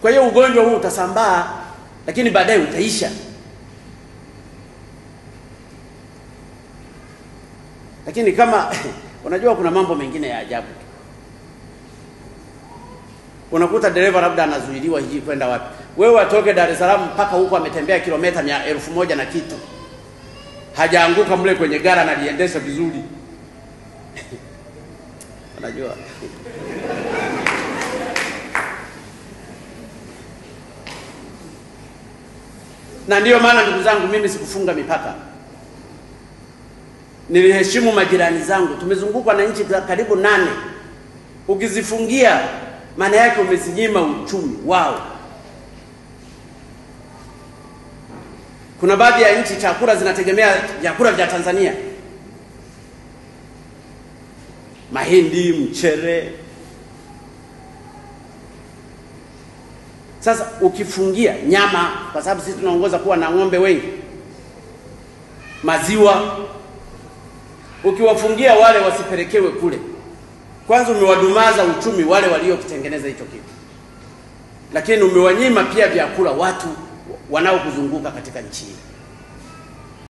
Kwa hiyo ugonjwa huu utasambaa, lakini baadaye utaisha. Lakini kama unajua, kuna mambo mengine ya ajabu. Unakuta dereva labda anazuiliwa hiji kwenda wapi, wewe atoke Dar es Salaam mpaka huko, ametembea kilomita mia elfu moja na kitu, hajaanguka mle kwenye gara, analiendesha vizuri unajua na ndiyo maana ndugu zangu, mimi sikufunga mipaka, niliheshimu majirani zangu. Tumezungukwa na nchi karibu nane. Ukizifungia maana yake umezinyima uchumi wao. Kuna baadhi ya nchi chakula zinategemea vyakula vya Tanzania, mahindi, mchere. Sasa ukifungia nyama, kwa sababu sisi tunaongoza kuwa na ng'ombe wengi, maziwa, ukiwafungia wale wasipelekewe kule, kwanza umewadumaza uchumi wale waliokitengeneza hicho kitu, lakini umewanyima pia vyakula watu wanaokuzunguka katika nchi hii.